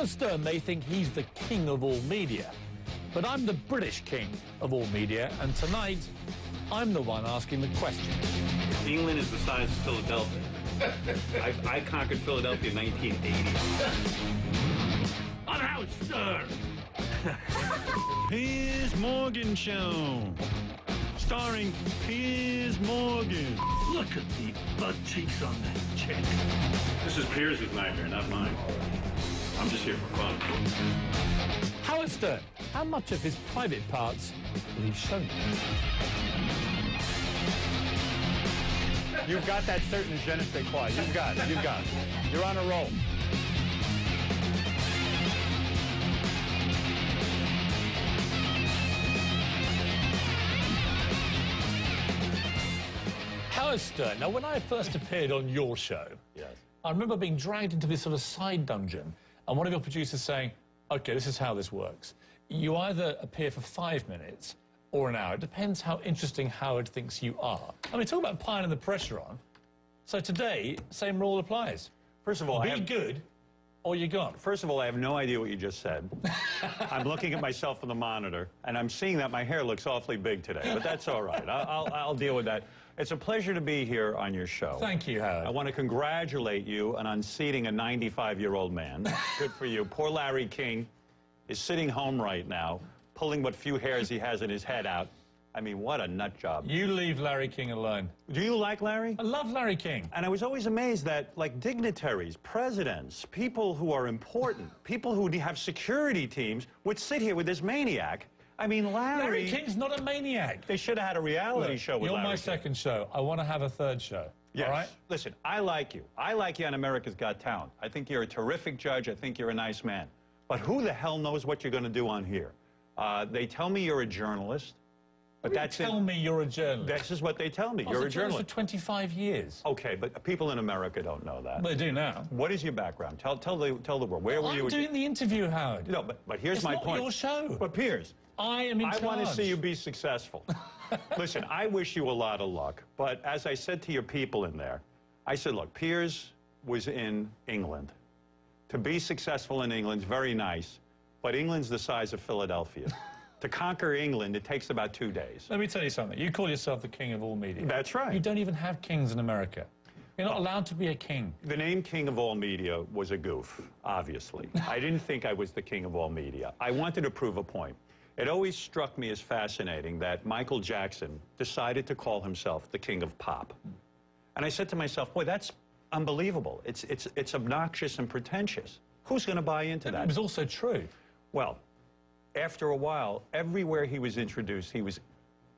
Howard Stern may think he's the king of all media, but I'm the British king of all media, and tonight I'm the one asking the question. England is the size of Philadelphia. I, I conquered Philadelphia in 1980. I'm Howard Stern. Piers Morgan Show. Starring Piers Morgan. Look at the butt cheeks on that chick. This is Piers' nightmare, not mine. I'm just here for fun. Howard Stern, how much of his private parts will he show you? You've got that certain je ne sais quoi. You've got it. You've got it. You're on a roll. Howard Stern, now when I first appeared on your show, Yes. I remember being dragged into this sort of side dungeon and one of your producers saying, okay, this is how this works. You either appear for five minutes or an hour. It depends how interesting Howard thinks you are. I mean, talk about piling the pressure on. So today, same rule applies. First of all, I Be have, good or you're gone. first of all, I have no idea what you just said. I'm looking at myself on the monitor, and I'm seeing that my hair looks awfully big today, but that's all right. I'll, I'll, I'll deal with that. It's a pleasure to be here on your show. Thank you, Howard. I want to congratulate you on unseating a 95-year-old man. Good for you. Poor Larry King is sitting home right now, pulling what few hairs he has in his head out. I mean, what a nut job. You leave Larry King alone. Do you like Larry? I love Larry King. And I was always amazed that, like, dignitaries, presidents, people who are important, people who have security teams would sit here with this maniac. I mean, Larry. Larry King's not a maniac. They should have had a reality Look, show with you're Larry my King. second show. I want to have a third show. Yes. All right? Listen, I like you. I like you on America's Got Talent. I think you're a terrific judge. I think you're a nice man. But who the hell knows what you're going to do on here? Uh, they tell me you're a journalist, but that's tell it. me you're a journalist. This is what they tell me. I You're a journalist for 25 years. Okay, but people in America don't know that. They do now. What is your background? Tell, tell, the, tell the world. Where were I'm you? doing the interview, Howard. No, but, but here's It's my not point. your show. But Piers, I am in I charge. want to see you be successful. Listen, I wish you a lot of luck. But as I said to your people in there, I said, look, Piers was in England. To be successful in England is very nice, but England's the size of Philadelphia. to conquer England, it takes about two days. Let me tell you something. You call yourself the king of all media. That's right. You don't even have kings in America. You're not oh. allowed to be a king. The name King of All Media was a goof, obviously. I didn't think I was the King of All Media. I wanted to prove a point. It always struck me as fascinating that Michael Jackson decided to call himself the King of Pop. And I said to myself, boy, that's unbelievable. It's, it's, it's obnoxious and pretentious. Who's going to buy into that? It was also true. Well, after a while, everywhere he was introduced, he was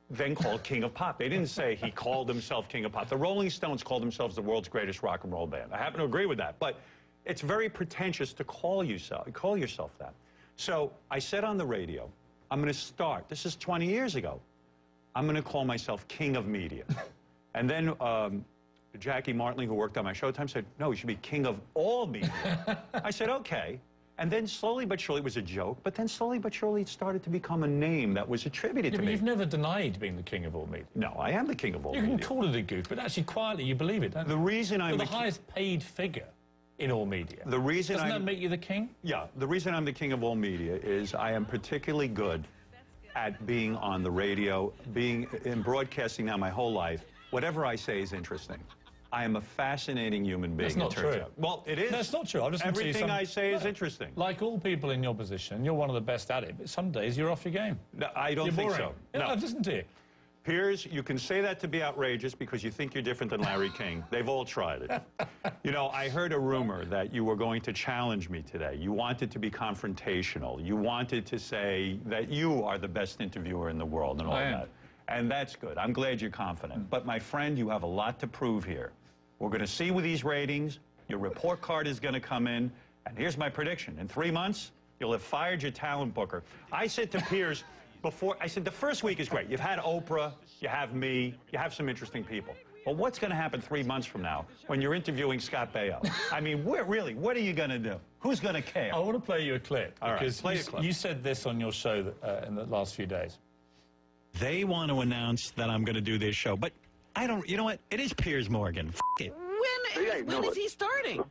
then called King of Pop. They didn't say he called himself King of Pop. The Rolling Stones called themselves the world's greatest rock and roll band. I happen to agree with that, but it's very pretentious to call yourself call yourself that. So I said on the radio, I'm going to start. This is 20 years ago. I'm going to call myself King of Media. And then um, Jackie Martling, who worked on my Showtime, said, no, you should be King of All Media. I said, okay. And then slowly but surely, it was a joke, but then slowly but surely it started to become a name that was attributed Yeah, to but me. you've never denied being the king of all media. No, I am the King of All media. You can call it a goof, but actually quietly you believe it, don't The you? reason I'm You're the the, highest paid figure in all media. the reason Doesn't I'm that make you the king? Yeah, the reason I'm the king of all media is I am particularly good at being on the radio, being in broadcasting now my whole life. Whatever I say is interesting. I am a fascinating human being. That's not true. out. Well, it is. That's not true. I'll just tell Everything some- I say is interesting. Like all people in your position, you're one of the best at it, but some days you're off your game. No, I don't You're think boring. so. Yeah, No. I've listened to you. Piers, you can say that to be outrageous because you think you're different than Larry King. They've all tried it. You know, I heard a rumor that you were going to challenge me today. You wanted to be confrontational. You wanted to say that you are the best interviewer in the world and all I am. that. And that's good. I'm glad you're confident. Mm. But my friend, you have a lot to prove here. We're going to see with these ratings. Your report card is going to come in. And here's my prediction. In three months, you'll have fired your talent booker. I said to Piers before, I said, the first week is great. You've had Oprah, you have me, you have some interesting people. But what's going to happen three months from now when you're interviewing Scott Baio? I mean, where, really, what are you going to do? Who's going to care? I want to play you a clip All right, because play you, a clip. you said this on your show that, uh, in the last few days. They want to announce that I'm going to do this show, but I don't. You know what? It is Piers Morgan. F- it. When, Yeah, when no, is but- he starting?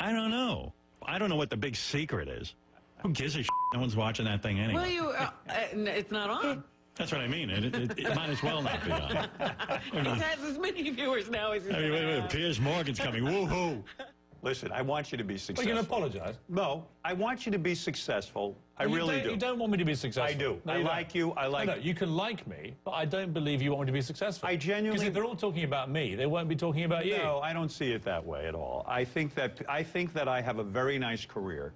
I don't know. I don't know what the big secret is. Who gives a shit? No one's watching that thing anyway. Well, you, uh, uh, it's not on. That's what I mean. It, it, it might as well not be on. I It has as many viewers now as. I mean, wait, wait, Piers Morgan's coming. Woohoo! Listen, I want you to be successful. Well, successful. you can apologise. No, I want you to be successful. I You really don't- You don't want me to be successful. I do. No, I you don't. like you. I like- No, no, you can like me, but I don't believe you want me to be successful. I genuinely- Because if they're all talking about me, they won't be talking about you. No, I don't see it that way at all. I think that I think that I have a very nice career,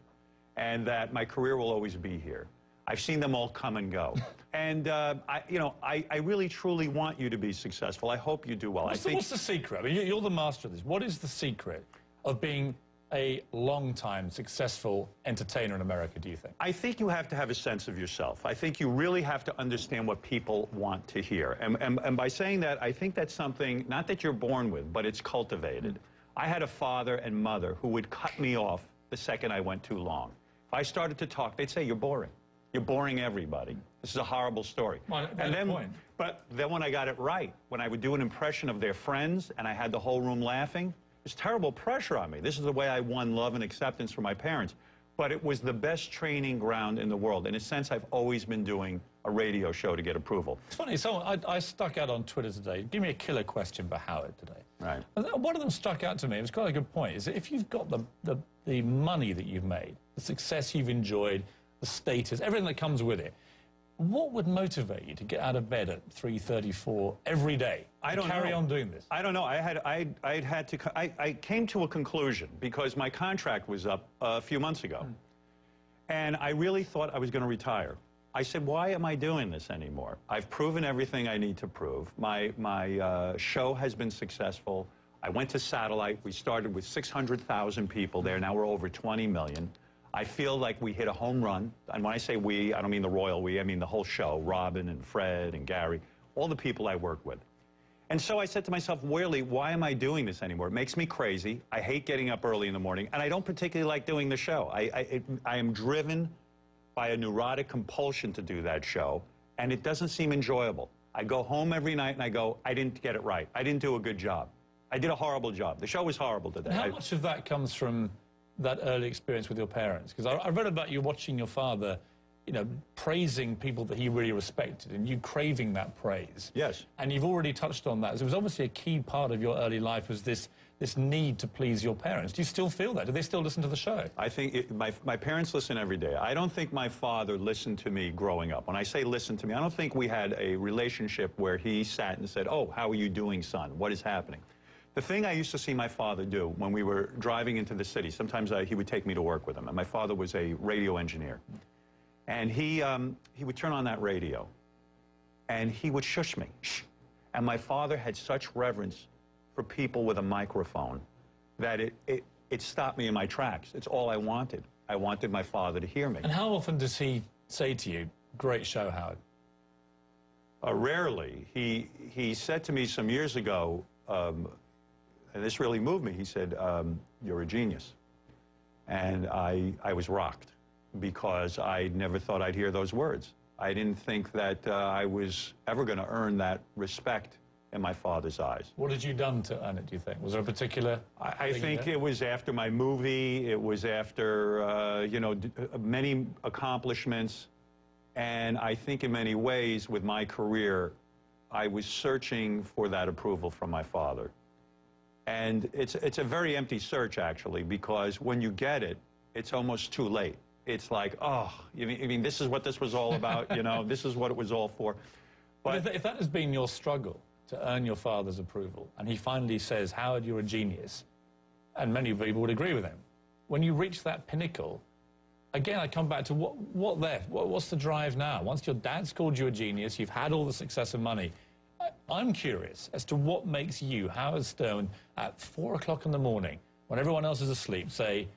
and that my career will always be here. I've seen them all come and go, and uh, I, you know, I, I really truly want you to be successful. I hope you do well. What's, I the, what's the secret? I mean, you- you're the master of this. What is the secret of being a long-time successful entertainer in America, do you think? I think you have to have a sense of yourself. I think you really have to understand what people want to hear. And, and, and by saying that, I think that's something, not that you're born with, but it's cultivated. I had a father and mother who would cut me off the second I went too long. I started to talk, they'd say, You're boring. You're boring everybody. This is a horrible story. Well, and then, point. but then when I got it right, when I would do an impression of their friends and I had the whole room laughing, there's terrible pressure on me. This is the way I won love and acceptance from my parents. But it was the best training ground in the world. In a sense, I've always been doing a radio show to get approval. It's funny, someone, I, I stuck out on Twitter today. Give me a killer question for Howard today. Right. One of them stuck out to me. It was quite a good point. Is that if you've got the, the, the money that you've made, the success you've enjoyed, the status, everything that comes with it, what would motivate you to get out of bed at 3.34 every day? I don't carry know. on doing this. I don't know. I had I I had to I, I came to a conclusion because my contract was up a few months ago, and I really thought I was going to retire. I said, "Why am I doing this anymore? I've proven everything I need to prove. My my uh, show has been successful. I went to satellite. We started with 600,000 people there. Now we're over 20 million." I feel like we hit a home run. And when I say we, I don't mean the royal we, I mean the whole show Robin and Fred and Gary, all the people I work with. And so I said to myself, Worley, why am I doing this anymore? It makes me crazy. I hate getting up early in the morning, and I don't particularly like doing the show. I, I, it, I am driven by a neurotic compulsion to do that show, and it doesn't seem enjoyable. I go home every night and I go, I didn't get it right. I didn't do a good job. I did a horrible job. The show was horrible today. How I- much of that comes from that early experience with your parents? Because I, I read about you watching your father, you know, praising people that he really respected and you craving that praise. Yes. And you've already touched on that. So it was obviously a key part of your early life was this, this need to please your parents. Do you still feel that? Do they still listen to the show? I think it, my, my parents listen every day. I don't think my father listened to me growing up. When I say listen to me, I don't think we had a relationship where he sat and said, Oh, how are you doing, son? What is happening? The thing I used to see my father do when we were driving into the city, sometimes uh, he would take me to work with him. And my father was a radio engineer. And he, um, he would turn on that radio and he would shush me. Shh. And my father had such reverence for people with a microphone that it, it, it stopped me in my tracks. It's all I wanted. I wanted my father to hear me. And how often does he say to you, great show, Howard? Uh, rarely. He, he said to me some years ago, um, and this really moved me, he said, um, You're a genius. And I, I was rocked because I never thought I'd hear those words. I didn't think that uh, I was ever going to earn that respect in my father's eyes. What had you done to earn it, do you think? Was there a particular... I, I think it was after my movie. It was after, uh, you know, d- uh, many accomplishments. And I think in many ways with my career, I was searching for that approval from my father. And it's, it's a very empty search, actually, because when you get it, it's almost too late. It's like, oh, you mean, I mean this is what this was all about, you know, this is what it was all for. But if, if that has been your struggle to earn your father's approval, and he finally says, Howard, you're a genius, and many people would agree with him, when you reach that pinnacle, again, I come back to what, what there? What, what's the drive now? Once your dad's called you a genius, you've had all the success and money. I'm curious as to what makes you, Howard Stern, at four o'clock in the morning, when everyone else is asleep, say,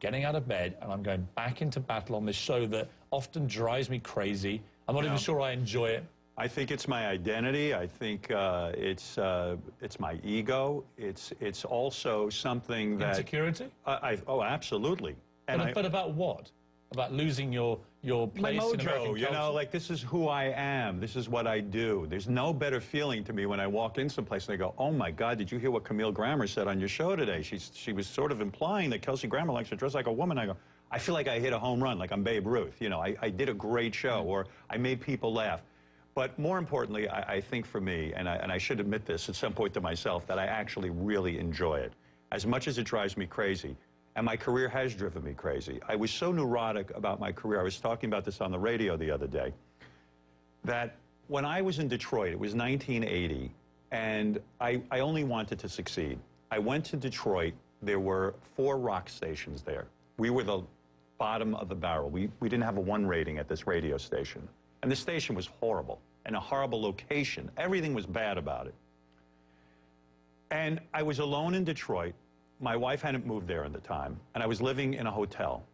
getting out of bed and I'm going back into battle on this show that often drives me crazy. I'm not even sure I enjoy it. I think it's my identity. I think uh, it's uh, it's my ego. It's it's also something that Insecurity? I, I, oh, absolutely. And But, I, but about what? About losing your your my place in American mojo, you know, like this is who I am. This is what I do. There's no better feeling to me when I walk in someplace and they go, "Oh my God, did you hear what Camille Grammer said on your show today?" She's she was sort of implying that Kelsey Grammer likes to dress like a woman. I go, I feel like I hit a home run, like I'm Babe Ruth. You know, I, I did a great show, mm-hmm. or I made people laugh. But more importantly, I, I think for me, and I, and I should admit this at some point to myself, that I actually really enjoy it. As much as it drives me crazy, and my career has driven me crazy. I was so neurotic about my career. I was talking about this on the radio the other day. That when I was in Detroit, it was 1980, and I, I only wanted to succeed. I went to Detroit. There were four rock stations there. We were the bottom of the barrel. We, we didn't have a one rating at this radio station. And the station was horrible and a horrible location. Everything was bad about it. And I was alone in Detroit. My wife hadn't moved there at the time, and I was living in a hotel.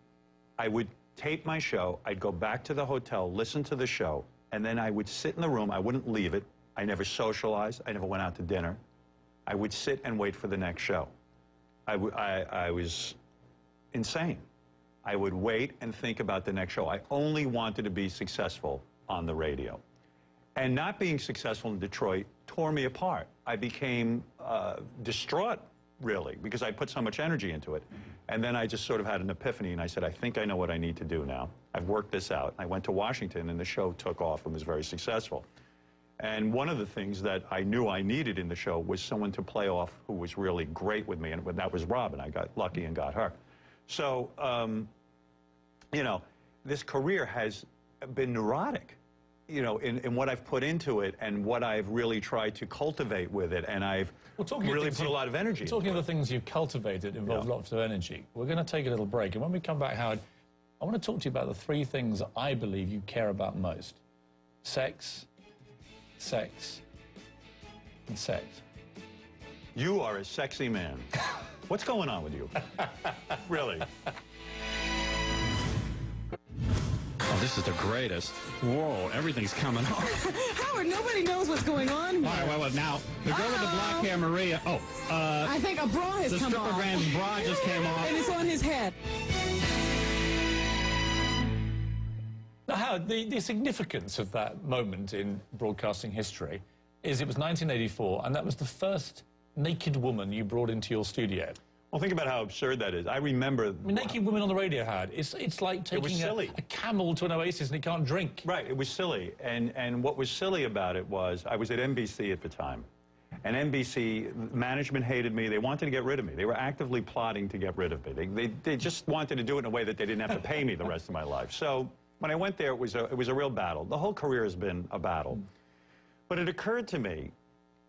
I would tape my show, I'd go back to the hotel, listen to the show, and then I would sit in the room. I wouldn't leave it. I never socialized, I never went out to dinner. I would sit and wait for the next show. I, was insane. I would wait and think about the next show. I only wanted to be successful on the radio. And not being successful in Detroit tore me apart. I became uh, distraught, really, because I put so much energy into it. And then I just sort of had an epiphany, and I said, I think I know what I need to do now. I've worked this out. I went to Washington, and the show took off and was very successful. And one of the things that I knew I needed in the show was someone to play off who was really great with me, and that was Robin. I got lucky and got her. So, um, you know, this career has been neurotic, you know, in, in what I've put into it and what I've really tried to cultivate with it. And I've Well, talking really put a lot of energy Talking of the things you've cultivated involve Yeah. lots of energy. We're going to take a little break, and when we come back, Howard, I want to talk to you about the three things I believe you care about most: sex, sex, and sex. You are a sexy man. What's going on with you? really? Oh, this is the greatest. Whoa, everything's coming off. Howard, nobody knows what's going on All right, well, well, now, the girl with the black hair, Maria. Oh, uh, I think a bra has the come stripper off. brand's bra just came off. And it's on his head. Now, Howard, the, the significance of that moment in broadcasting history is it was 1984, and that was the first naked woman you brought into your studio. Well, think about how absurd that is. I remember. I mean, naked women on the radio, Howard. It's, it's like taking was a, a camel to an oasis and it can't drink. Right, it was silly. And, and what was silly about it was I was at NBC at the time. And NBC management hated me. They wanted to get rid of me. They were actively plotting to get rid of me. They, they, they just wanted to do it in a way that they didn't have to pay me the rest of my life. So when I went there, it was, a, it was a real battle. The whole career has been a battle. But it occurred to me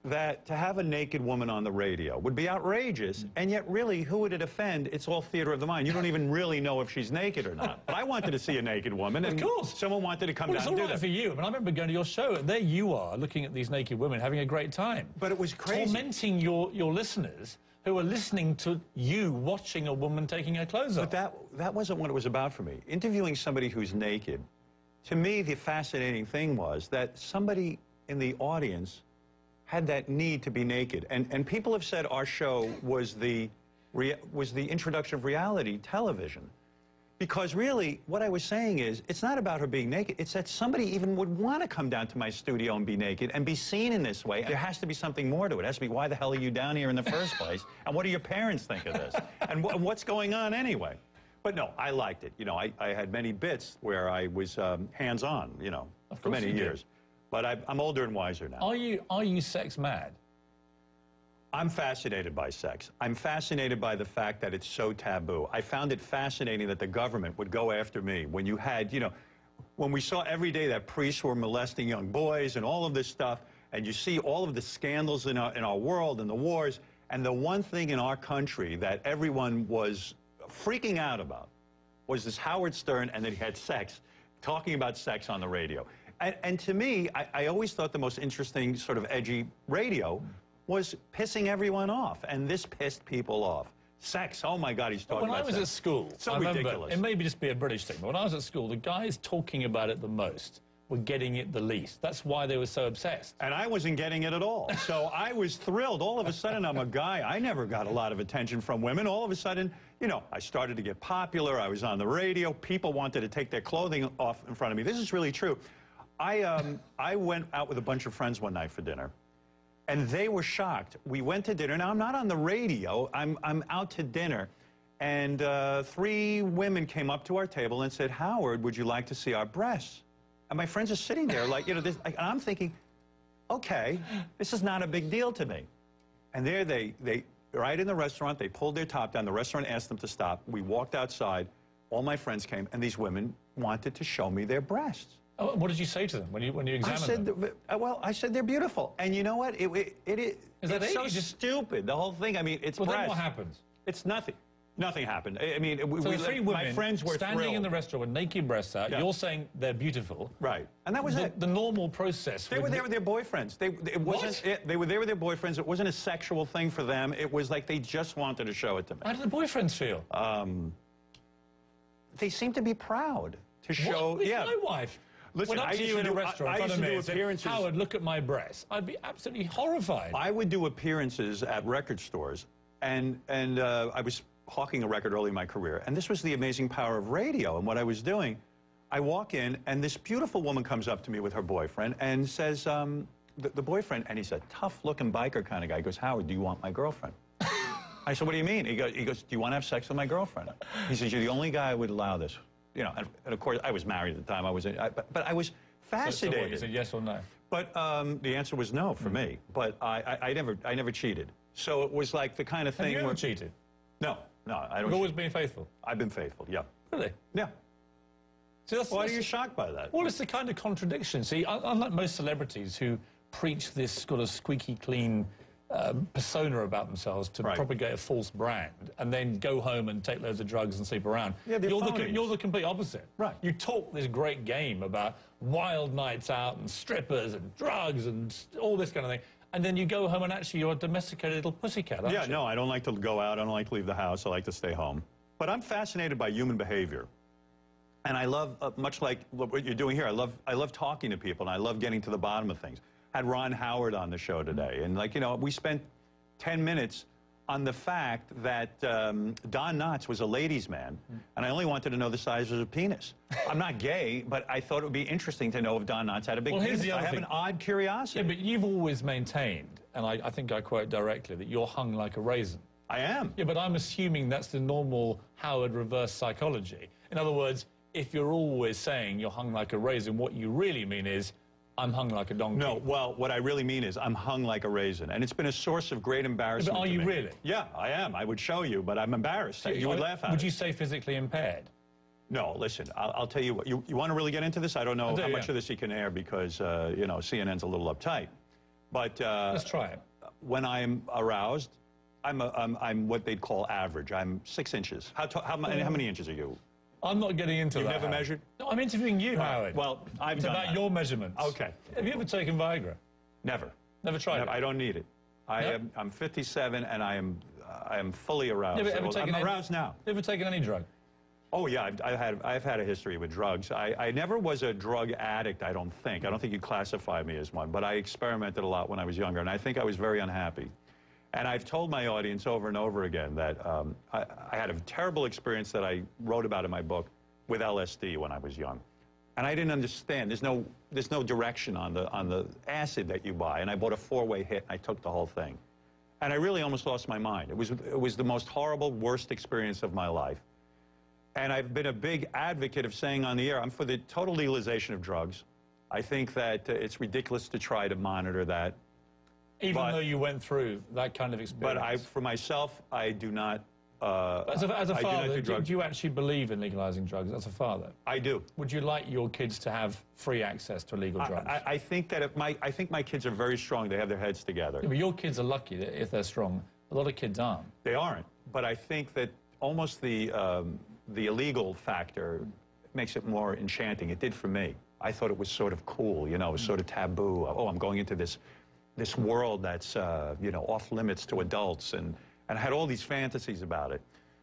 that to have a naked woman on the radio would be outrageous, and yet really, who would it offend? It's all theater of the mind. You don't even really know if she's naked or not. But I wanted to see a naked woman, and Of course. someone wanted to come Well, down and do right that. for you. I mean, I remember going to your show, and there you are, looking at these naked women, having a great time. But it was crazy. Tormenting your, your listeners who are listening to you watching a woman taking her clothes off. But that, that wasn't what it was about for me. Interviewing somebody who's naked, to me, the fascinating thing was that somebody in the audience had that need to be naked. And, and people have said our show was the, rea- was the introduction of reality television. Because really, what I was saying is, it's not about her being naked. It's that somebody even would want to come down to my studio and be naked and be seen in this way. There has to be something more to it. It has to be, why the hell are you down here in the first place? And what do your parents think of this? And wh- what's going on anyway? But no, I liked it. You know, I, I had many bits where I was um, hands-on, you know, for many years. did. But I, I'm older and wiser now. Are you, are you sex mad? I'm fascinated by sex. I'm fascinated by the fact that it's so taboo. I found it fascinating that the government would go after me when you had, you know, when we saw every day that priests were molesting young boys and all of this stuff, and you see all of the scandals in our, in our world and the wars, and the one thing in our country that everyone was freaking out about was this Howard Stern and that he had sex, talking about sex on the radio. And, and to me, I, I always thought the most interesting sort of edgy radio was pissing everyone off. And this pissed people off. Sex, oh my God, he's talking about it. when I was sex. at school, So I remember, ridiculous. it may be just be a British thing, but when I was at school, the guys talking about it the most were getting it the least. That's why they were so obsessed. And I wasn't getting it at all. So I was thrilled. All of a sudden, I'm a guy. I never got a lot of attention from women. All of a sudden, you know, I started to get popular. I was on the radio. People wanted to take their clothing off in front of me. This is really true. I, um, I went out with a bunch of friends one night for dinner, and they were shocked. We went to dinner. Now, I'm not on the radio. I'm, I'm out to dinner. And uh, three women came up to our table and said, Howard, would you like to see our breasts? And my friends are sitting there like, you know, this, and I'm thinking, okay, this is not a big deal to me. And there they, they, right in the restaurant, they pulled their top down. The restaurant asked them to stop. We walked outside. All my friends came, and these women wanted to show me their breasts. Oh, what did you say to them when you when you I examined said, them? th- uh, well, I said they're beautiful. And you know what? It, it, it, it Is that it's it? so just- stupid. The whole thing. I mean, it's Well, then what happens? It's nothing. Nothing happened. I I mean, we, So we three my friends were standing thrilled. in the restaurant with naked breasts out. Yeah. You're saying they're beautiful. Right. And that was the, it. the normal process. They were there with their boyfriends. They, it wasn't. It, they were there with their boyfriends. It wasn't a sexual thing for them. It was like they just wanted to show it to me. How did the boyfriends feel? They seemed to be proud to show. What? If yeah. my wife Listen, up I to you in a do- I- restaurant I front used to do said, appearances- Howard, look at my breasts. I'd be absolutely horrified. I would do appearances at record stores, and and uh, I was hawking a record early in my career, and this was the amazing power of radio. And what I was doing, I walk in, and this beautiful woman comes up to me with her boyfriend and says, um, the, the boyfriend, and he's a tough-looking biker kind of guy. He goes, Howard, do you want my girlfriend? I said, what do you mean? He goes, he goes, do you want to have sex with my girlfriend? He says, you're the only guy I would allow this. You know, and, and of course, I was married at the time. I was, I, but, but I was So- so what, fascinated. you said yes or no? But um, the answer was no for me. But I, I, I never, I never cheated. So it was like the kind of Have thing you ever where cheated? no, no, I You've don't. always been faithful. I've been faithful. Yeah, Really? yeah. See, that's, Why are you shocked by that? Well, it's the kind of contradiction. See, unlike most celebrities who preach this sort of squeaky clean um, persona about themselves to Right. propagate a false brand and then go home and take loads of drugs and sleep around, Yeah, they're you're, the, you're the complete opposite. Right. You talk this great game about wild nights out and strippers and drugs and all this kind of thing, and then you go home and actually you're a domesticated little pussycat, Yeah, you? no, I don't like to go out. I don't like to leave the house. I like to stay home. But I'm fascinated by human behavior. And I love, uh, much like what you're doing here, I love, I love talking to people and I love getting to the bottom of things. Had Ron Howard on the show today. And, like, you know, we spent 10 minutes on the fact that um, Don Knotts was a ladies' man, and I only wanted to know the size of his penis. I'm not gay, but I thought it would be interesting to know if Don Knotts had a big Well, here's penis. the other I have thing. an odd curiosity. Yeah, but you've always maintained, and I, I think I quote directly, that you're hung like a raisin. I am. Yeah, but I'm assuming that's the normal Howard reverse psychology. In other words, if you're always saying you're hung like a raisin, what you really mean is, I'm hung like a donkey. No, well, what I really mean is I'm hung like a raisin, and it's been a source of great embarrassment. are to you really? Yeah, I am. I would show you, but I'm embarrassed. you would laugh at Would it. you say physically impaired? No, listen, I'll, I'll tell you what. You, you want to really get into this? I don't know do, how much of this you can air because, uh, you know, CNN's a little uptight. But uh, Let's try it. when I'm aroused, I'm, a, I'm, I'm what they'd call average. I'm six inches. How, ta- how, how many inches are you? I'm not getting into that. You've never Howard. measured? No, I'm interviewing you, Howard. Well, I've it's done about that. your measurements. Okay. Have you ever taken Viagra? Never. Never tried Never. it. I don't need it. I No? am, I'm 57 and I am, I am fully aroused. But ever Well, taken I'm any- aroused now. You ever taken any drug? Oh yeah, I've, I've had I've had a history with drugs. I, I never was a drug addict. I don't think. I don't think you classify me as one. But I experimented a lot when I was younger, and I think I was very unhappy. And I've told my audience over and over again that um, I, I had a terrible experience that I wrote about in my book with LSD when I was young, and I didn't understand. There's no there's no direction on the on the acid that you buy, and I bought a four-way hit, and I took the whole thing, and I really almost lost my mind. It was it was the most horrible, worst experience of my life. And I've been a big advocate of saying on the air, I'm for the total legalization of drugs. I think that uh, it's ridiculous to try to monitor that. Even But- though you went through that kind of experience. But I, for myself, I do not. Uh, as a, as a I do not father, do do, do you actually believe in legalizing drugs as a father? I do. Would you like your kids to have free access to illegal drugs? I, I think that if my, I think my kids are very strong. They have their heads together. Yeah, but your kids are lucky that if they're strong. A lot of kids aren't. They aren't. But I think that almost the, um, the illegal factor makes it more enchanting. It did for me. I thought it was sort of cool, you know, it was sort of taboo. Oh, I'm going into this, this world that's, uh, you know, off limits to adults. And, and I had all these fantasies about it.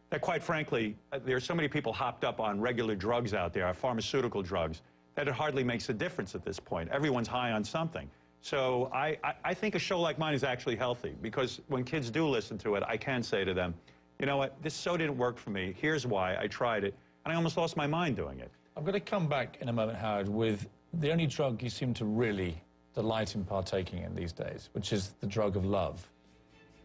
That quite frankly, uh, there are so many people hopped up on regular drugs out there, pharmaceutical drugs, that it hardly makes a difference at this point. Everyone's high on something. So I, I, I think a show like mine is actually healthy because when kids do listen to it, I can say to them, you know what, this so didn't work for me. Here's why. I tried it, and I almost lost my mind doing it. I'm going to come back in a moment, Howard, with the only drug you seem to really delight in partaking in these days, which is the drug of love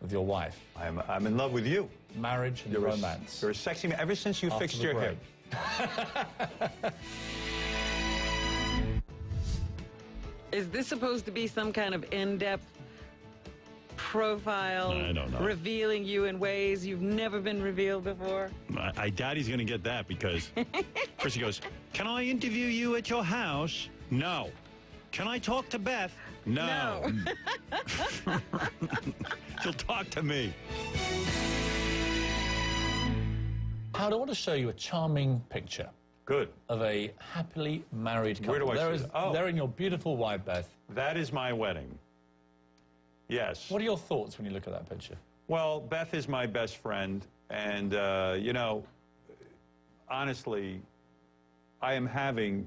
with your wife. I'm, I'm in love with you. Marriage and You're a- romance. you're a sexy man. Ever since you After fixed your break. hair. Is this supposed to be some kind of in-depth profile I don't know. revealing you in ways you've never been revealed before? I, I doubt he's going to get that because first he goes, Can I interview you at your house? No. Can I talk to Beth? No. She'll talk to me. Howard, I want to show you a charming picture Good. of a happily married couple. Where do I There see is- that? Oh. They're in your beautiful wife, Beth. That is my wedding. Yes. What are your thoughts when you look at that picture? Well, Beth is my best friend, and uh, you know, honestly, I am having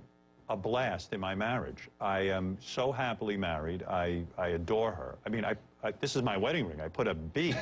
a blast in my marriage. I am so happily married. I, I adore her. I mean, I, I this is my wedding ring. I put a B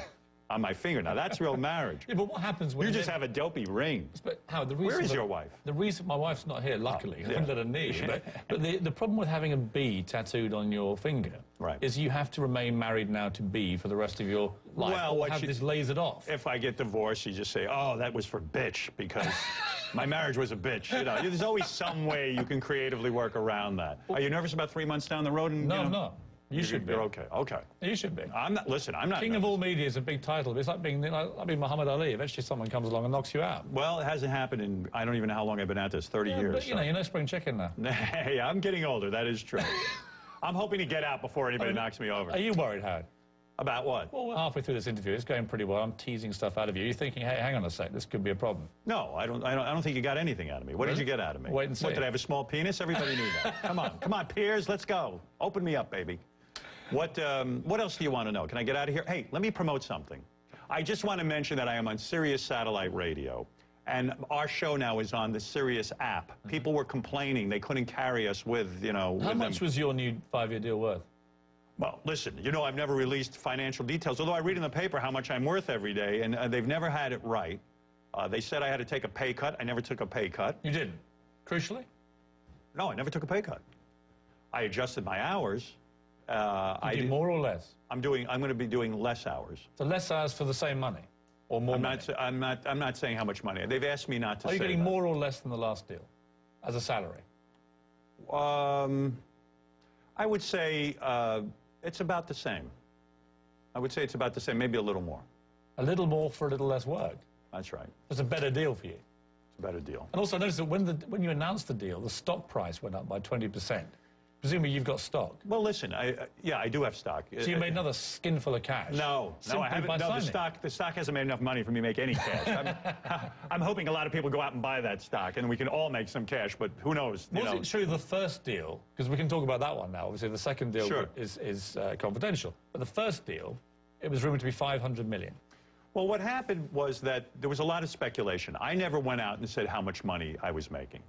on my finger. Now that's real marriage. Yeah, but what happens when You just have a dopey ring. But Howard, the reason Where is that- your wife? Oh, The reason my wife's not here, luckily, oh, I yeah. haven't let her knee. But, but the, the problem with having a B tattooed on your finger Right. is you have to remain married now to B for the rest of your life, Well, what have you- this lasered off. If I get divorced, you just say, "Oh, that was for bitch," because my marriage was a bitch. You know, there's always some way you can creatively work around that. Are you nervous about three months down the road? And, no, you know, I'm You you're- should be. You're okay. Okay. You should be. I'm not. Listen, I'm not. King of all media is a big title. It's like being, like, being Muhammad Ali. Eventually, someone comes along and knocks you out. Well, it hasn't happened in I don't even know how long I've been at this. 30 Yeah, years. but you so. know, you're no spring chicken now. hey, I'm getting older. That is true. I'm hoping to get out before anybody knocks me over. Are you worried, Howard? About what? Well, we're halfway through this interview. It's going pretty well. I'm teasing stuff out of you. You're thinking, hey, hang on a sec, this could be a problem. No, I don't, I don't. I don't think you got anything out of me. What did you get out of me? Wait and see. What did I have a small penis? Everybody knew that. Come on, come on, Piers, let's go. Open me up, baby. What um, What else do you want to know? Can I get out of here? Hey, let me promote something. I just want to mention that I am on Sirius Satellite Radio. And our show now is on the Sirius app. People were complaining they couldn't carry us with, you know. How with much them. was your new five-year deal worth? Well, listen, you know I've never released financial details, although I read in the paper how much I'm worth every day, and uh, they've never had it right. Uh, they said I had to take a pay cut. I never took a pay cut. You didn't. Crucially, No, I never took a pay cut. I adjusted my hours. Uh, I do more or less. I'm doing. I'm going to be doing less hours. So less hours for the same money, or more I'm money. not. I'm not. I'm not saying how much money. They've asked me not to Are you getting that. more or less than the last deal, as a salary? Um, I would say uh, it's about the same. I would say it's about the same, maybe a little more. A little more for a little less work. That's right. It's a better deal for you. It's a better deal. And also, notice that when, the, when you announced the deal, the stock price went up by 20%. Presumably, you've got stock. Well, listen. I, uh, yeah, I do have stock. So you made another skinful of cash. No, no, I haven't. No, the stock, the stock hasn't made enough money for me to make any cash. I'm, I'm hoping a lot of people go out and buy that stock, and we can all make some cash. But who knows? You Was know, it true the first deal, because we can talk about that one now, obviously the second deal Sure. is, is uh, confidential, but the first deal, it was rumored to be 500 million. Well, what happened was that there was a lot of speculation. I never went out and said how much money I was making.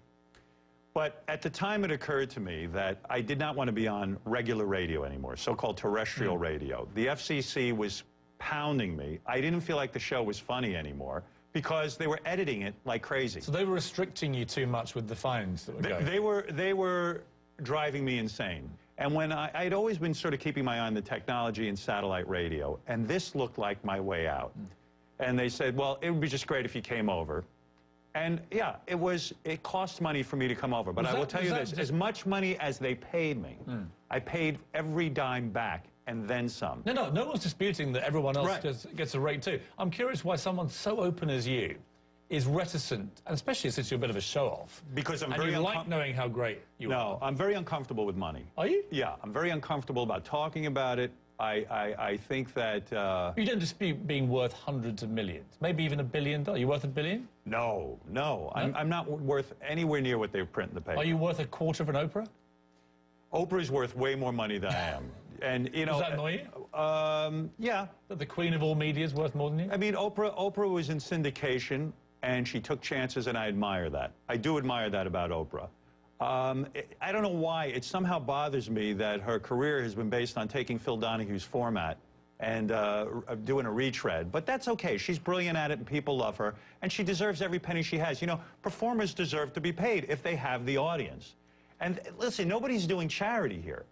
But at the time, it occurred to me that I did not want to be on regular radio anymore, so called terrestrial hmm. radio. The FCC was pounding me. I didn't feel like the show was funny anymore because they were editing it like crazy. So they were restricting you too much with the fines that were They, going. they were they were driving me insane. And when I, I'd always been sort of keeping my eye on the technology and satellite radio, and this looked like my way out. Hmm. And they said, well, it would be just great if you came over. And yeah, it was. It cost money for me to come over, but Was I will that- tell you this: as much money as they paid me, hmm. I paid every dime back and then some. No, no, no one's disputing that everyone else Right. gets, gets a rate too. I'm curious why someone so open as you is reticent, and especially since you're a bit of a show-off. Because I'm and very you like knowing how great you No, are. No, I'm very uncomfortable with money. Are you? Yeah, I'm very uncomfortable about talking about it. I, I, I think that. Uh, You don't dispute being worth hundreds of millions, maybe even a billion dollars. You worth a billion? No, no, I'm, I'm not worth anywhere near what they print in the paper. Are you worth a quarter of an Oprah? Oprah's worth way more money than I am, and you know. Does that annoy you? Um, yeah, That the queen of all media is worth more than you? I mean, Oprah. Oprah was in syndication, and she took chances, and I admire that. I do admire that about Oprah. Um, I don't know why. It somehow bothers me that her career has been based on taking Phil Donahue's format and uh, doing a retread. But that's okay. She's brilliant at it, and people love her. And she deserves every penny she has. You know, performers deserve to be paid if they have the audience. And uh, listen, nobody's doing charity here.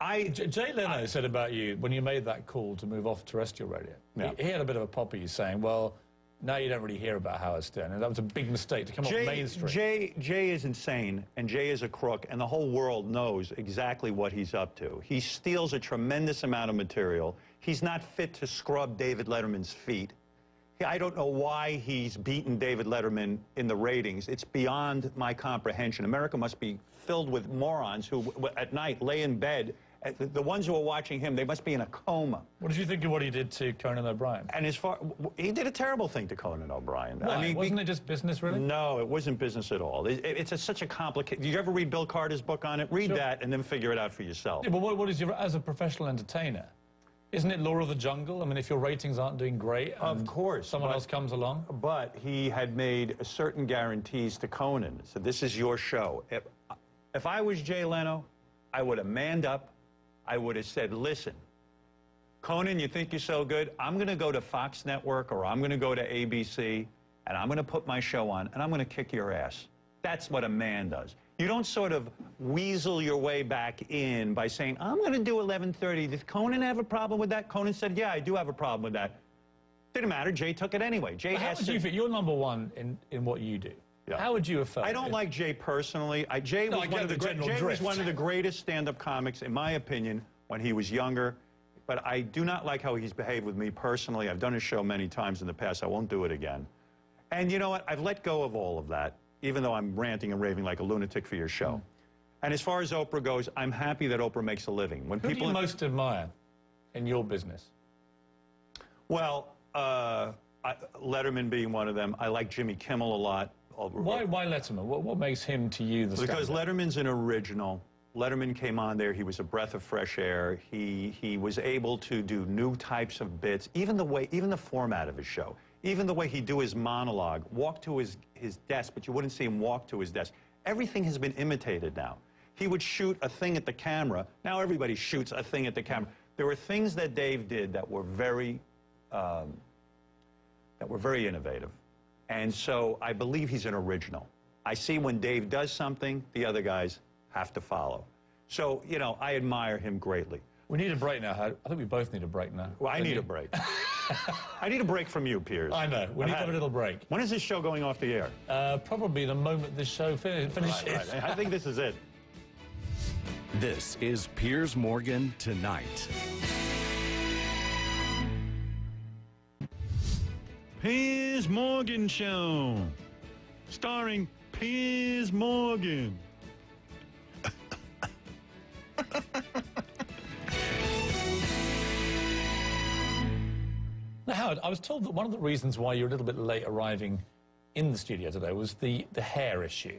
I, J- Jay Leno said about you when you made that call to move off terrestrial radio. Yeah. He, he had a bit of a poppy saying, well, now you don't really hear about Howard Stern. And that was a big mistake to come Jay, mainstream. Jay, Jay is insane, and Jay is a crook, and the whole world knows exactly what he's up to. He steals a tremendous amount of material. He's not fit to scrub David Letterman's feet. I don't know why he's beaten David Letterman in the ratings. It's beyond my comprehension. America must be filled with morons who, w- at night, lay in bed. Uh, The ones who are watching him, they must be in a coma. what did you think of what he did to Conan O'Brien? And as far, he did a terrible thing to Conan O'Brien. Why? I mean, Wasn't be- it just business, really? no, it wasn't business at all. It- it's a, such a complicated. Did you ever read Bill Carter's book on it? Read Sure. that and then figure it out for yourself. Yeah, but what, what is your, as a professional entertainer, isn't it law of the jungle? I mean, if your ratings aren't doing great, Of course, someone but- else comes along. But he had made certain guarantees to Conan. So this is your show. If, if I was Jay Leno, I would have manned up. I would have said, listen, Conan, you think you're so good? I'm going to go to Fox Network or I'm going to go to ABC and I'm going to put my show on and I'm going to kick your ass. That's what a man does. You don't sort of weasel your way back in by saying, I'm going to do 1130. Did Conan have a problem with that? Conan said, yeah, I do have a problem with that. Didn't matter. Jay took it anyway. Jay But how would you feel? You're number one in, in what you do. Yeah. How would you have felt? I don't if- like Jay personally. I, Jay, No, was I one of the the great- Jay was one of the greatest stand-up comics, in my opinion, when he was younger. But I do not like how he's behaved with me personally. I've done his show many times in the past. I won't do it again. And you know what? I've let go of all of that, even though I'm ranting and raving like a lunatic for your show. Hmm. And as far as Oprah goes, I'm happy that Oprah makes a living. When Who do people you most admire in your business? well, uh, I, Letterman being one of them. I like Jimmy Kimmel a lot. Why, why Letterman? What, what makes him to you the Because standout? Letterman's an original. Letterman came on there. He was a breath of fresh air. He he was able to do new types of bits. Even the way, even the format of his show, even the way he'd do his monologue, walk to his his desk, but you wouldn't see him walk to his desk. Everything has been imitated now. He would shoot a thing at the camera. Now everybody shoots a thing at the camera. There were things that Dave did that were very um, that were very innovative. And so I believe he's an original. I see when Dave does something, the other guys have to follow. So, you know, I admire him greatly. We need a break now. Howard. I think we both need a break now. Well, I Don't need you? a break. I need a break from you, Piers. I know. We I've need to had have a little break. When is this show going off the air? Uh, probably the moment this show fin- finishes. Right, right. I think this is it. This is Piers Morgan Tonight. Piers Morgan Show, starring Piers Morgan. Now, Howard, I was told that one of the reasons why you're a little bit late arriving in the studio today was the, the hair issue.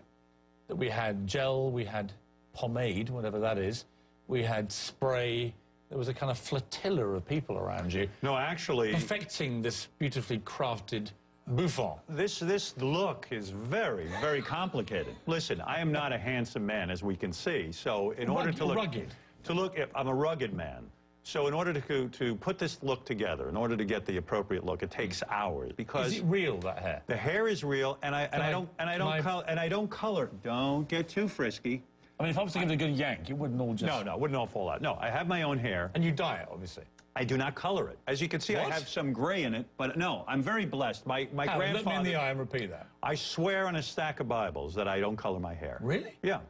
That we had gel, we had pomade, whatever that is, we had spray. There was a kind of flotilla of people around you No, actually, perfecting this beautifully crafted bouffant. this this look is very, very complicated. Listen, I am not a handsome man, as we can see. So, in order to look rugged. to look, I'm a rugged man. So, in order to to put this look together, in order to get the appropriate look, it takes hours because Is it real, that hair? the hair is real, and I and I, I- don't and I don't I- col- and I don't color. Don't get too frisky. I mean, if I was to give it a good yank, it wouldn't all just... No, no, it wouldn't all fall out. No, I have my own hair. And you dye it, obviously. I do not color it. As you can see, I have some gray in it, but no, I'm very blessed. My my Howard, look me in grandfather. the eye and repeat that. I swear on a stack of Bibles that I don't color my hair. Really? Yeah.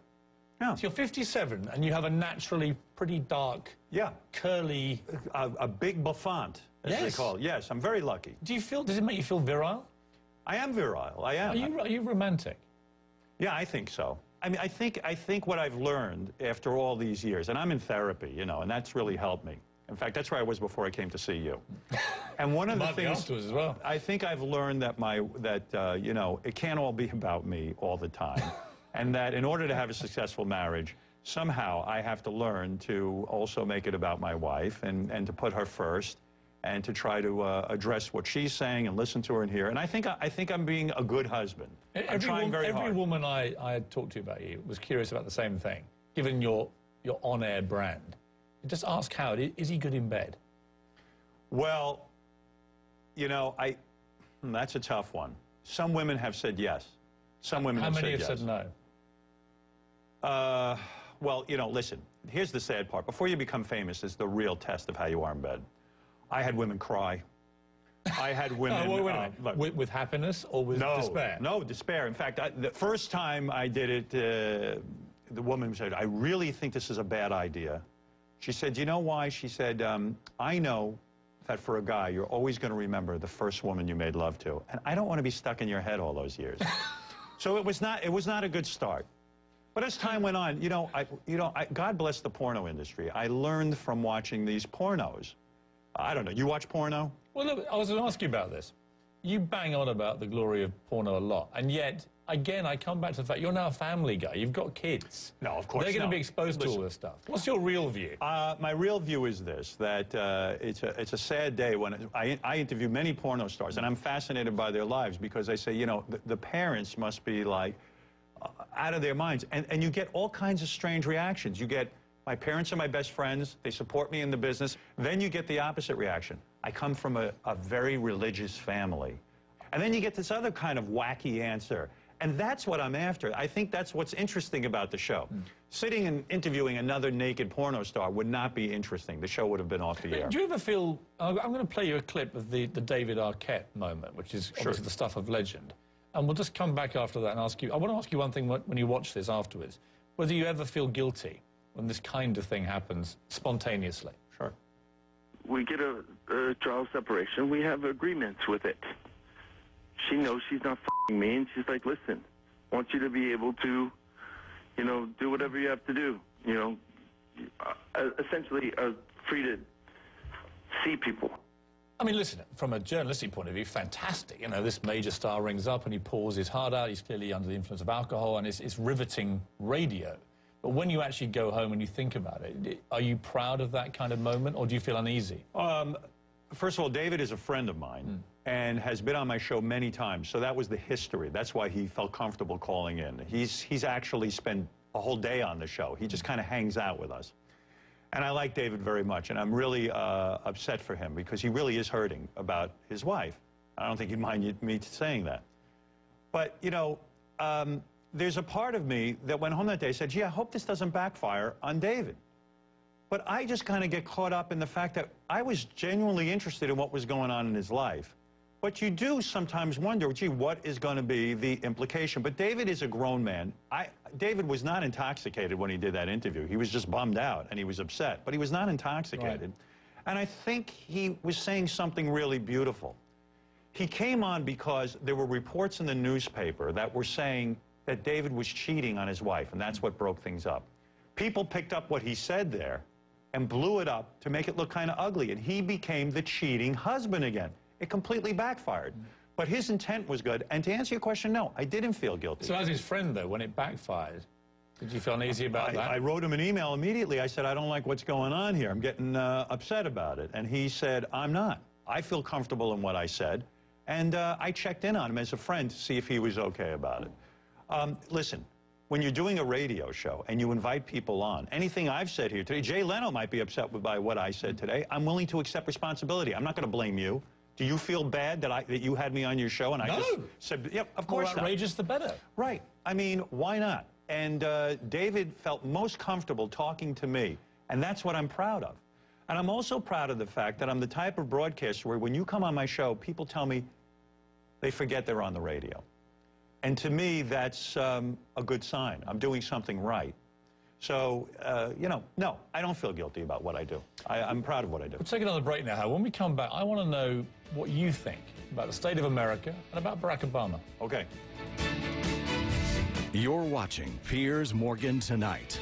Yeah. So you're 57 and you have a naturally pretty dark, Yeah. curly... A, a big bouffant, as they call it. Yes, I'm very lucky. Do you feel, does it make you feel virile? I am virile. I am. Are you, are you romantic? Yeah, I think so. I mean, I think I think what I've learned after all these years, and I'm in therapy, you know, and that's really helped me. In fact, that's where I was before I came to see you. And one of the things as well. I think I've learned that my that uh, you know it can't all be about me all the time, and that in order to have a successful marriage, somehow I have to learn to also make it about my wife and and to put her first, and to try to uh, address what she's saying and listen to her and hear. And I think I think I'm being a good husband. I'm Every, trying wom- very every hard. woman I, I had talked to about you was curious about the same thing, given your, your on-air brand. Just ask Howard, is he good in bed? Well, you know, I hmm, that's a tough one. Some women have said yes. Some women How have many said have yes. said no? Uh, well, you know, listen, here's the sad part. Before you become famous is the real test of how you are in bed. I had women cry. I had women. Oh, wait, wait uh, with, with happiness or with no, despair? No, despair. In fact, I, the first time I did it, uh, the woman said, I really think this is a bad idea. She said, You know why? She said, um, I know that for a guy, you're always going to remember the first woman you made love to. And I don't want to be stuck in your head all those years. so it was, not, it was not a good start. But as time went on, you know, I, you know I, God bless the porno industry. I learned from watching these pornos. I don't know. You watch porno? Well, look, I was going to ask you about this. You bang on about the glory of porno a lot, and yet, again, I come back to the fact you're now a family guy. You've got kids. No, of course not. They're going to be exposed to all this stuff. What's your real view? Uh, my real view is this: that uh, it's a it's a sad day when it, I I interview many porno stars, and I'm fascinated by their lives because I say, you know, the, the parents must be like uh, out of their minds, and and you get all kinds of strange reactions. You get my parents are my best friends; they support me in the business. Then you get the opposite reaction. I come from a, a very religious family, and then you get this other kind of wacky answer. And that's what I'm after. I think that's what's interesting about the show. Hmm. Sitting and interviewing another naked porno star would not be interesting. The show would have been off the air. Do you ever feel? I'm going to play you a clip of the, the David Arquette moment, which is obviously the stuff of legend. And we'll just come back after that and ask you. I want to ask you one thing when you watch this afterwards whether you ever feel guilty when this kind of thing happens spontaneously. Sure. we get a, a trial separation. We have agreements with it. She knows she's not fing me, and she's like, "Listen, I want you to be able to, you know, do whatever you have to do. You know, uh, essentially, uh, free to see people." I mean, listen, from a journalistic point of view, fantastic. You know, this major star rings up and he pours his heart out. He's clearly under the influence of alcohol and it's, it's riveting radio. But when you actually go home and you think about it, are you proud of that kind of moment or do you feel uneasy? Um, first of all, David is a friend of mine and has been on my show many times. So that was the history. That's why he felt comfortable calling in. He's, he's actually spent a whole day on the show. He just kind of hangs out with us. And I like David very much, and I'm really uh, upset for him because he really is hurting about his wife. I don't think he'd mind me saying that. But, you know, um, there's a part of me that went home that day and said, gee, I hope this doesn't backfire on David. But I just kind of get caught up in the fact that I was genuinely interested in what was going on in his life. But you do sometimes wonder, gee, what is going to be the implication? But David is a grown man. I, David was not intoxicated when he did that interview. He was just bummed out and he was upset, but he was not intoxicated. And I think he was saying something really beautiful. He came on because there were reports in the newspaper that were saying that David was cheating on his wife, and that's what broke things up. People picked up what he said there and blew it up to make it look kind of ugly, and he became the cheating husband again. It completely backfired. But his intent was good. And to answer your question, no, I didn't feel guilty. So, as his friend, though, when it backfired, did you feel uneasy about I, that? I wrote him an email immediately. I said, I don't like what's going on here. I'm getting uh, upset about it. And he said, I'm not. I feel comfortable in what I said. And uh, I checked in on him as a friend to see if he was okay about it. Um, listen, when you're doing a radio show and you invite people on, anything I've said here today, Jay Leno might be upset by what I said today. I'm willing to accept responsibility. I'm not going to blame you. Do you feel bad that I that you had me on your show and I No. just said, yep, of The more course not. outrageous, the better. Right. I mean, why not? And uh, David felt most comfortable talking to me, and that's what I'm proud of. And I'm also proud of the fact that I'm the type of broadcaster where when you come on my show, people tell me they forget they're on the radio. And to me, that's um, a good sign. I'm doing something right. So, uh, you know, no, I don't feel guilty about what I do. I, I'm proud of what I do. We'll take another break now. Howard. When we come back, I want to know what you think about the state of America and about Barack Obama. Okay. You're watching Piers Morgan Tonight.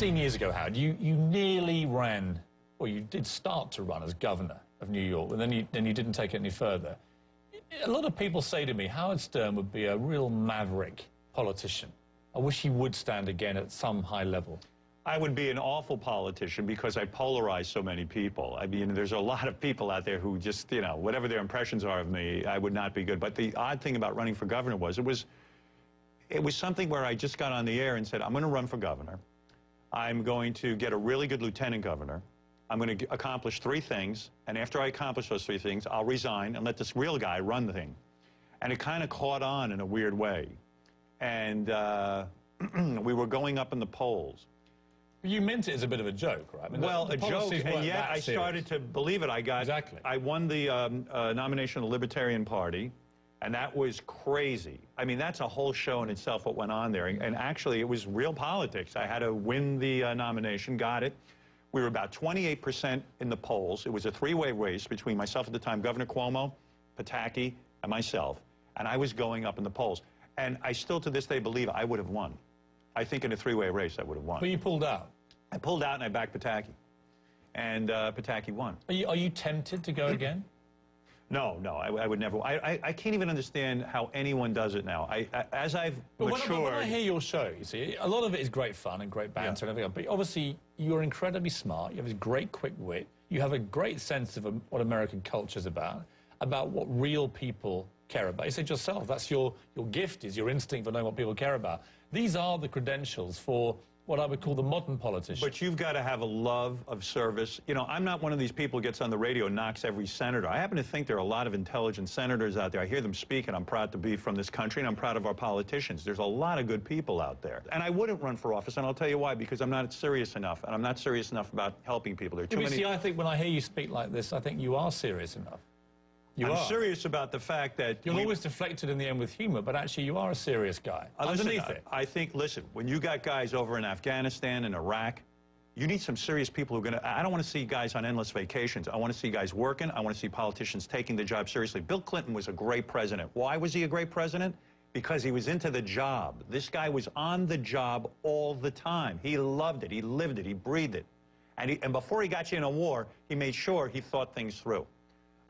15 years ago, Howard, you, you nearly ran, or you did start to run as governor of New York, and then you, then you didn't take it any further. A lot of people say to me, Howard Stern would be a real maverick politician. I wish he would stand again at some high level. I would be an awful politician because I polarize so many people. I mean, there's a lot of people out there who just, you know, whatever their impressions are of me, I would not be good. But the odd thing about running for governor was it was it was something where I just got on the air and said, I'm going to run for governor. I'm going to get a really good lieutenant governor. I'm going to accomplish three things. And after I accomplish those three things, I'll resign and let this real guy run the thing. And it kind of caught on in a weird way. And uh, we were going up in the polls. You meant it as a bit of a joke, right? I mean, well, a joke, and yet I serious. started to believe it. I got Exactly. I won the um, uh, nomination of the Libertarian Party, and that was crazy. I mean, that's a whole show in itself. What went on there, and, and actually, it was real politics. I had to win the uh, nomination, got it. We were about 28% in the polls. It was a three-way race between myself at the time, Governor Cuomo, Pataki, and myself, and I was going up in the polls. And I still, to this day, believe I would have won. I think in a three-way race, I would have won. But you pulled out. I pulled out and I backed Pataki. And uh, Pataki won. Are you, are you tempted to go again? No, no, I, I would never. I, I, I can't even understand how anyone does it now. I, as I've But when, I- matured. when I hear your show, you see, a lot of it is great fun and great banter and everything. But obviously, you're incredibly smart. You have a great quick wit. You have a great sense of what American culture is about, about what real people care about. You said yourself, that's your, your gift, is your instinct for knowing what people care about. These are the credentials for what I would call the modern politician. But you've got to have a love of service. You know, I'm not one of these people who gets on the radio and knocks every senator. I happen to think there are a lot of intelligent senators out there. I hear them speak, and I'm proud to be from this country, and I'm proud of our politicians. There's a lot of good people out there. And I wouldn't run for office, and I'll tell you why, because I'm not serious enough, and I'm not serious enough about helping people. There are too You many... see, I think when I hear you speak like this, I think you are serious enough. You I'm are. serious about the fact that... You're we- always deflected in the end with humor, but actually you are a serious guy. Uh, Underneath I- it. I think, listen, when you got guys over in Afghanistan and Iraq, you need some serious people who are going to. I don't want to see guys on endless vacations. I want to see guys working. I want to see politicians taking the job seriously. Bill Clinton was a great president. Why was he a great president? Because he was into the job. This guy was on the job all the time. He loved it. He lived it. He breathed it. And, he, and before he got you in a war, he made sure he thought things through.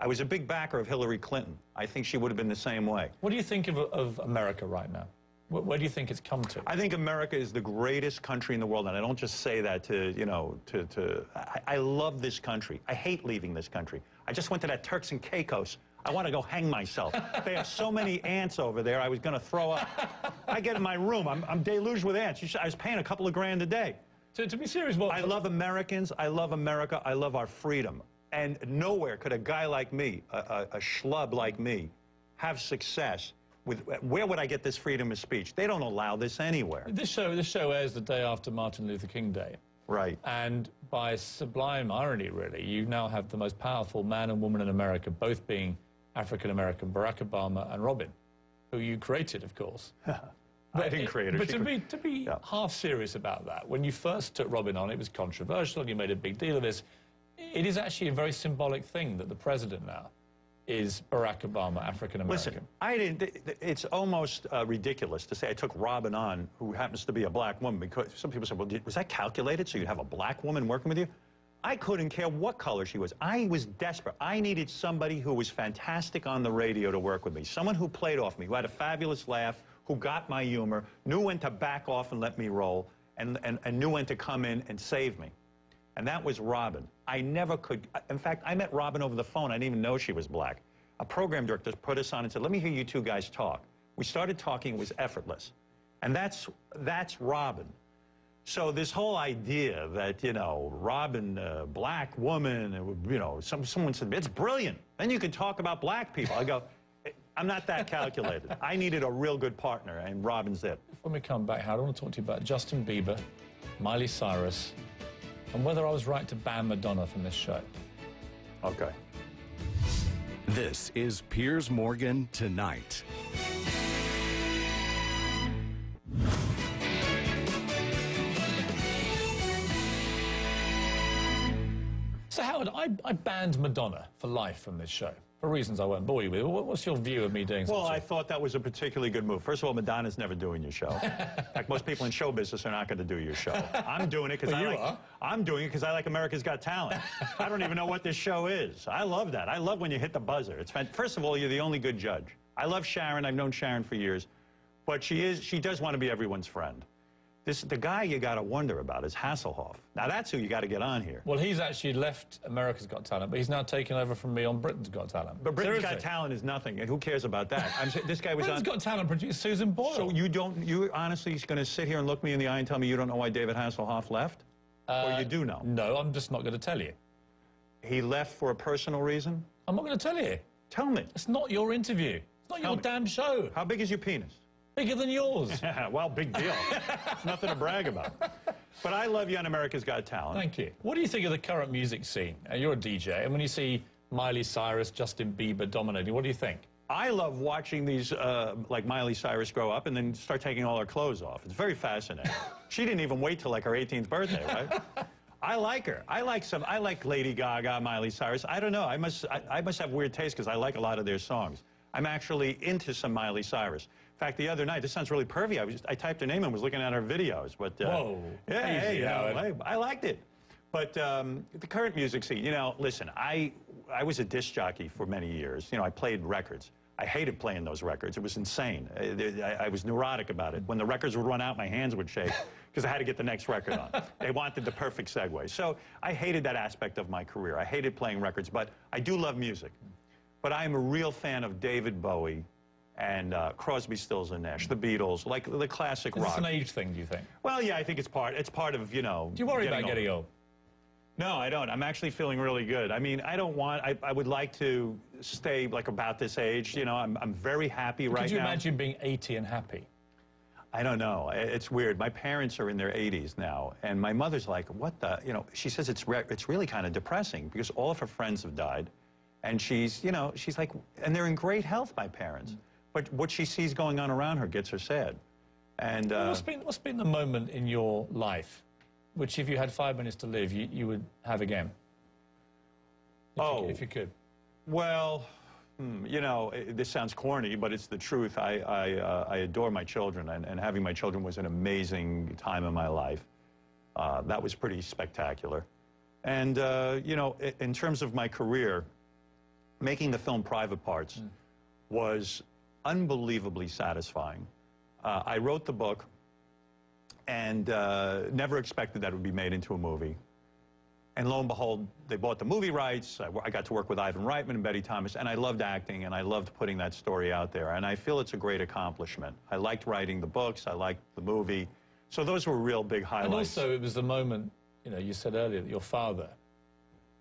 I was a big backer of Hillary Clinton. I think she would have been the same way. What do you think of, of America right now? Where, where do you think it's come to? I think America is the greatest country in the world, and I don't just say that to, you know, to, to I, I love this country. I hate leaving this country. I just went to that Turks and Caicos. I want to go hang myself. they have so many ants over there, I was going to throw up. I get in my room, I'm, I'm deluged with ants. You should, I was paying a couple of grand a day. To, to be serious, what? I love Americans. I love America. I love our freedom. And nowhere could a guy like me, a, a, a schlub like me, have success with. Where would I get this freedom of speech? They don't allow this anywhere. This show, this show airs the day after Martin Luther King Day. Right. And by sublime irony, really, you now have the most powerful man and woman in America, both being African American, Barack Obama and Robin, who you created, of course. I didn't create her. But She to be, to be Yeah. half serious about that, when you first took Robin on, it was controversial you made a big deal of this. It is actually a very symbolic thing that the president now is Barack Obama, African American. Listen, I didn't. It's almost uh, ridiculous to say I took Robin on, who happens to be a black woman, because some people say, "Well, did, was that calculated so you'd have a black woman working with you?" I couldn't care what color she was. I was desperate. I needed somebody who was fantastic on the radio to work with me, someone who played off me, who had a fabulous laugh, who got my humor, knew when to back off and let me roll, and, and, and knew when to come in and save me. And that was Robin. I never could. In fact, I met Robin over the phone. I didn't even know she was black. A program director put us on and said, "Let me hear you two guys talk." We started talking. It was effortless, and that's that's Robin. So this whole idea that you know Robin, uh, black woman, you know, some, someone said it's brilliant. Then you could talk about black people. I go, I'm not that calculated. I needed a real good partner, and Robin's it. When we come back, I want to talk to you about Justin Bieber, Miley Cyrus, and whether I was right to ban Madonna from this show. Okay. This is Piers Morgan Tonight. So, Howard, I, I banned Madonna for life from this show for reasons I won't bore you with. What's your view of me doing Well, I thought that was a particularly good move. First of all, Madonna's never doing your show. In fact, most people in show business are not going to do your show. I'm doing it because Well, I like. are. I'm doing it because I like America's Got Talent. I don't even know what this show is. I love that. I love when you hit the buzzer. It's first of all, you're the only good judge. I love Sharon. I've known Sharon for years, But she is. She does want to be everyone's friend. This the guy you got to wonder about is Hasselhoff. Now that's who you got to get on here. Well, he's actually left America's Got Talent, but he's now taken over from me on Britain's Got Talent. But Britain's Got Talent is nothing, and who cares about that? I'm, this guy was Britain's on. Got Talent produced Susan Boyle. So you don't, you honestly going to sit here and look me in the eye and tell me you don't know why David Hasselhoff left? or uh, you do know? no, I'm just not going to tell you. He left for a personal reason? I'm not going to tell you. Tell me. It's not your interview. It's not Tell your me. damn show. How big is your penis? Bigger than yours. well, big deal. it's nothing to brag about. But I love you on America's Got Talent. Thank you. What do you think of the current music scene? Uh, you're a DJ, and when you see Miley Cyrus, Justin Bieber dominating, what do you think? I love watching these, uh, like Miley Cyrus, grow up and then start taking all her clothes off. It's very fascinating. she didn't even wait till like her 18th birthday, right? I like her. I like some. I like Lady Gaga, Miley Cyrus. I don't know. I must. I, I must have weird taste because I like a lot of their songs. I'm actually into some Miley Cyrus. In fact, the other night, this sounds really pervy. I was just, I typed her name and was looking at her videos. But uh, Whoa. yeah, hey, you know, I, I liked it. But um, the current music scene, you know, listen, I I was a disc jockey for many years. You know, I played records. I hated playing those records. It was insane. I, I, I was neurotic about it. When the records would run out, my hands would shake because I had to get the next record on. they wanted the perfect segue. So I hated that aspect of my career. I hated playing records, but I do love music. But I am a real fan of David Bowie and uh, Crosby, Stills and Nash, the Beatles, like the classic Is rock. an age thing, do you think? Well, yeah, I think it's part. It's part of you know. Do you worry about old. getting old? No, I don't. I'm actually feeling really good. I mean, I don't want. I, I would like to stay like about this age. You know, I'm I'm very happy right now. Could you imagine being 80 and happy? I don't know. It's weird. My parents are in their 80s now, and my mother's like, "What the?" You know, she says it's re- it's really kind of depressing because all of her friends have died, and she's you know she's like, and they're in great health. My parents, but what she sees going on around her gets her sad, and uh, what's, been, what's been the moment in your life which, if you had five minutes to live, you, you would have again? If Oh. You, if you could. Well, hmm, you know, i this sounds corny, but it's the truth. I, I, uh, I adore my children, and, and having my children was an amazing time in my life. Uh, that was pretty spectacular. And, uh, you know, in terms of my career, making the film Private Parts was unbelievably satisfying. Uh, I wrote the book and uh, never expected that it would be made into a movie. And lo and behold, they bought the movie rights. I, I got to work with Ivan Reitman and Betty Thomas, and I loved acting, and I loved putting that story out there. And I feel it's a great accomplishment. I liked writing the books. I liked the movie. So those were real big highlights. And also, it was the moment, you know, you said earlier that your father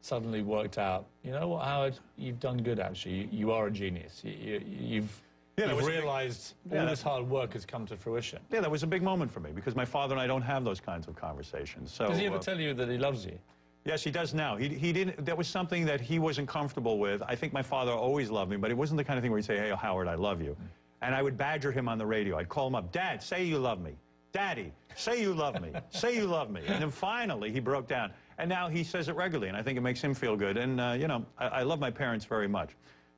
suddenly worked out, you know what, Howard, you've done good, actually. You, you are a genius. You, you, you've, Yeah, that you've was a big- realized Yeah, all this hard work has come to fruition. yeah, that was a big moment for me because my father and I don't have those kinds of conversations. So, Does he ever uh, tell you that he loves you? Yes, he does now. He, he didn't. That was something that he wasn't comfortable with. I think my father always loved me, but it wasn't the kind of thing where he'd say, "Hey, Howard, I love you," and I would badger him on the radio. I'd call him up, "Dad, say you love me. Daddy, say you love me. Say you love me." And then finally, he broke down, and now he says it regularly, and I think it makes him feel good. And uh, you know, I, I love my parents very much.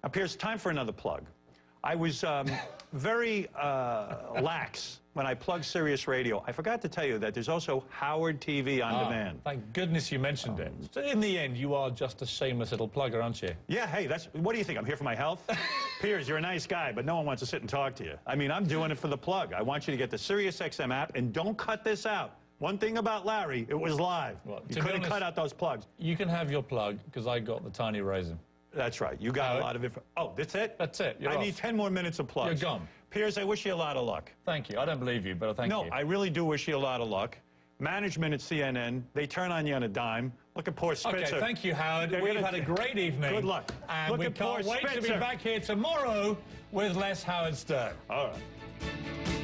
Now, Piers, time for another plug. I was um, very uh, lax when I plugged Sirius Radio. I forgot to tell you that there's also Howard TV on Ah, demand. Thank goodness you mentioned it. So in the end, you are just a shameless little plugger, aren't you? Yeah, hey, that's what do you think? I'm here for my health? Piers, you're a nice guy, but no one wants to sit and talk to you. I mean, I'm doing it for the plug. I want you to get the SiriusXM app and don't cut this out. One thing about Larry, it was live. Well, you couldn't honest- cut out those plugs. You can have your plug because I got the tiny raisin. That's right. You got Howard? a lot of info. Oh, that's it? That's it. You're I off. need 10 more minutes of plugs. You're gone. Piers, I wish you a lot of luck. Thank you. I don't believe you, but I thank no, you. No, I really do wish you a lot of luck. Management at CNN, they turn on you on a dime. Look at poor Spitzer. Okay, thank you, Howard. They're We've had a great evening. Good luck. And Look we at poor can't wait to be back here tomorrow with less Howard Stern. All right.